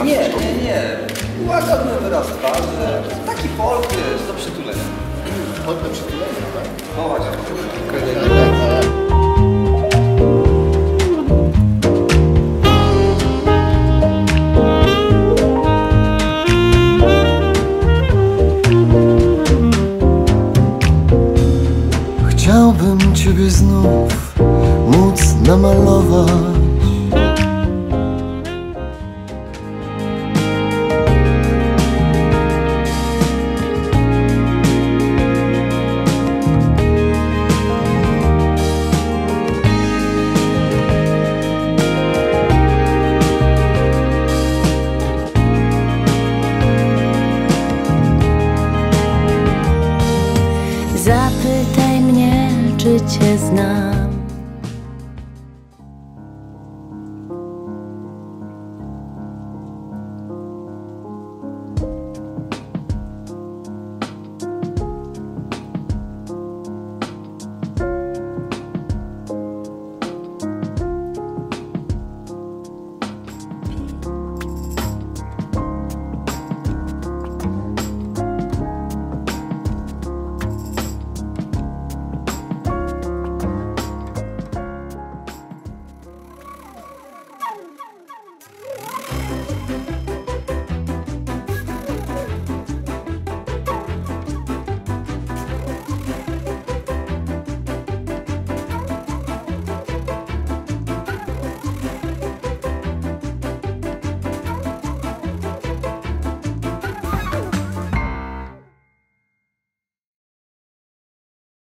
Masz Nie, coś nie, nie. Łagodny wyraz twarzy. Taki folk, wiesz, do przytulenia. Chodźmy przytulenia, tak? No właśnie. Chciałbym Ciebie znów móc namalować Zapytaj mnie, czy cię znam.